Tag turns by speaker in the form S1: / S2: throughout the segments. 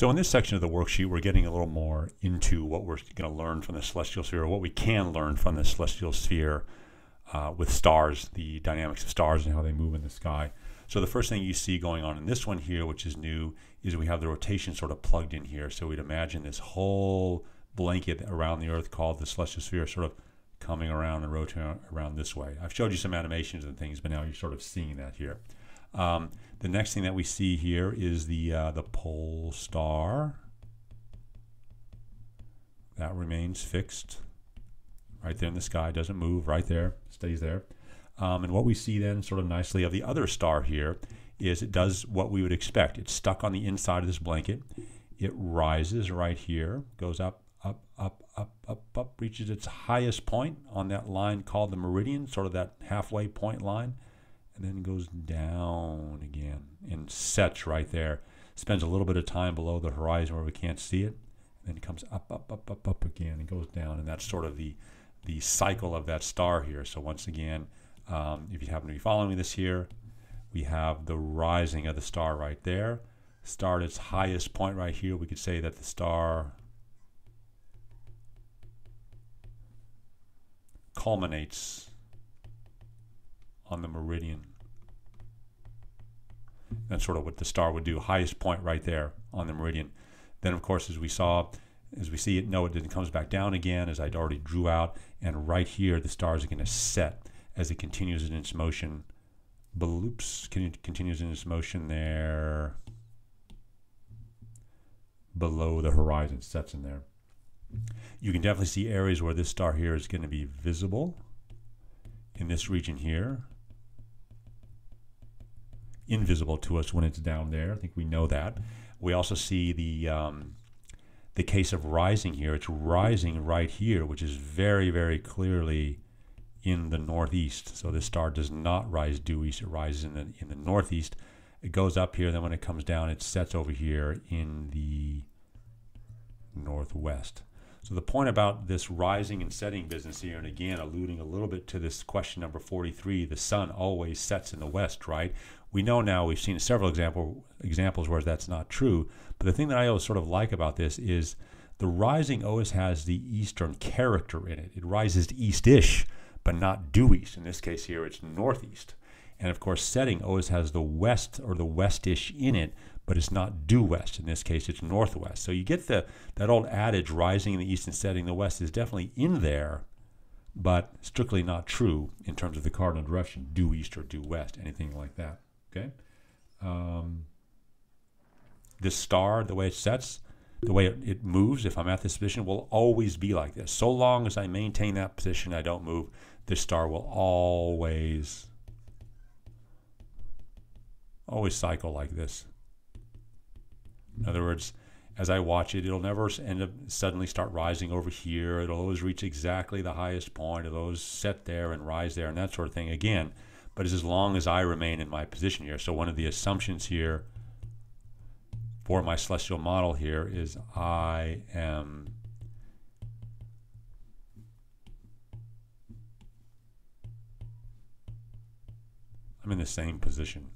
S1: So in this section of the worksheet, we're getting a little more into what we're going to learn from the celestial sphere, or what we can learn from the celestial sphere uh, with stars, the dynamics of stars and how they move in the sky. So the first thing you see going on in this one here, which is new, is we have the rotation sort of plugged in here. So we'd imagine this whole blanket around the Earth called the celestial sphere sort of coming around and rotating around this way. I've showed you some animations and things, but now you're sort of seeing that here. Um, the next thing that we see here is the, uh, the pole star. That remains fixed right there in the sky, doesn't move right there, stays there. Um, and what we see then sort of nicely of the other star here is it does what we would expect. It's stuck on the inside of this blanket. It rises right here, goes up, up, up, up, up, up, reaches its highest point on that line called the meridian, sort of that halfway point line and then goes down again and sets right there. Spends a little bit of time below the horizon where we can't see it, and then comes up, up, up, up, up again and goes down. And that's sort of the the cycle of that star here. So once again, um, if you happen to be following this here, we have the rising of the star right there. Star at its highest point right here. We could say that the star culminates on the meridian that's sort of what the star would do, highest point right there on the meridian. Then, of course, as we saw, as we see it, no, it then comes back down again, as I'd already drew out. And right here, the stars are going to set as it continues in its motion. Bloops, continues in its motion there below the horizon, sets in there. You can definitely see areas where this star here is going to be visible in this region here invisible to us when it's down there. I think we know that. We also see the um, the case of rising here. It's rising right here, which is very, very clearly in the northeast. So this star does not rise due east; it rises in the in the northeast. It goes up here, then when it comes down, it sets over here in the northwest. So the point about this rising and setting business here, and again alluding a little bit to this question number 43, the sun always sets in the west, right? We know now we've seen several example examples where that's not true. But the thing that I always sort of like about this is the rising always has the eastern character in it. It rises east-ish, but not due east. In this case here, it's northeast. And of course, setting always has the west or the westish in it, but it's not due west. In this case, it's northwest. So you get the that old adage, rising in the east and setting in the west, is definitely in there, but strictly not true in terms of the cardinal direction, due east or due west, anything like that. Okay. Um, this star, the way it sets, the way it, it, moves, if I'm at this position, will always be like this. So long as I maintain that position, I don't move, this star will always, always cycle like this. In other words, as I watch it, it'll never end up suddenly start rising over here. It'll always reach exactly the highest point. It'll always set there and rise there and that sort of thing. Again, but it's as long as I remain in my position here. So one of the assumptions here for my celestial model here is I am I'm in the same position.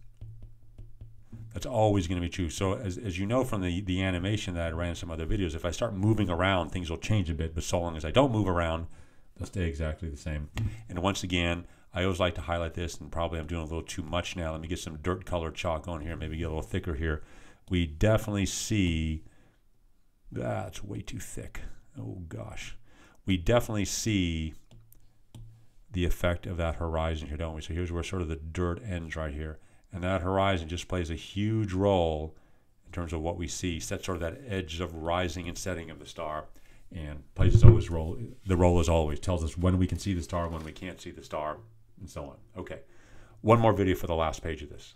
S1: That's always going to be true. So as, as you know from the, the animation that I ran in some other videos, if I start moving around, things will change a bit. But so long as I don't move around, they'll stay exactly the same. And once again, I always like to highlight this, and probably I'm doing a little too much now. Let me get some dirt colored chalk on here, maybe get a little thicker here. We definitely see, that's way too thick. Oh gosh. We definitely see the effect of that horizon here, don't we? So here's where sort of the dirt ends right here. And that horizon just plays a huge role in terms of what we see, sets sort of that edge of rising and setting of the star and plays always role the role as always tells us when we can see the star when we can't see the star and so on. Okay, one more video for the last page of this.